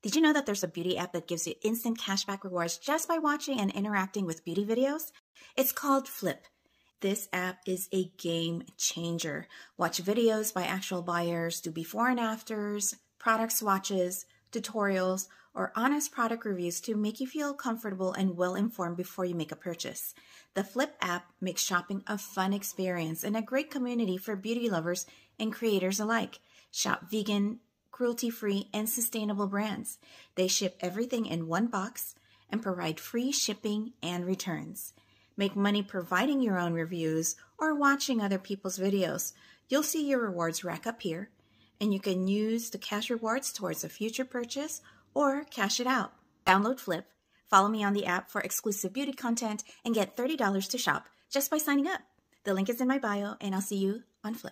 Did you know that there's a beauty app that gives you instant cashback rewards just by watching and interacting with beauty videos? It's called Flip. This app is a game changer. Watch videos by actual buyers, do before and afters, product swatches, tutorials, or honest product reviews to make you feel comfortable and well informed before you make a purchase. The Flip app makes shopping a fun experience and a great community for beauty lovers and creators alike. Shop vegan, cruelty free, and sustainable brands. They ship everything in one box and provide free shipping and returns. Make money providing your own reviews or watching other people's videos. You'll see your rewards rack up here, and you can use the cash rewards towards a future purchase or cash it out. Download Flip, follow me on the app for exclusive beauty content, and get $30 to shop just by signing up. The link is in my bio, and I'll see you on Flip.